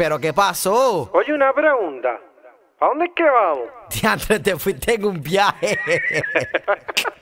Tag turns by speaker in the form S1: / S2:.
S1: ¿Pero qué pasó?
S2: Oye, una pregunta. ¿A dónde es que vamos?
S1: Diantre, te fuiste en un viaje.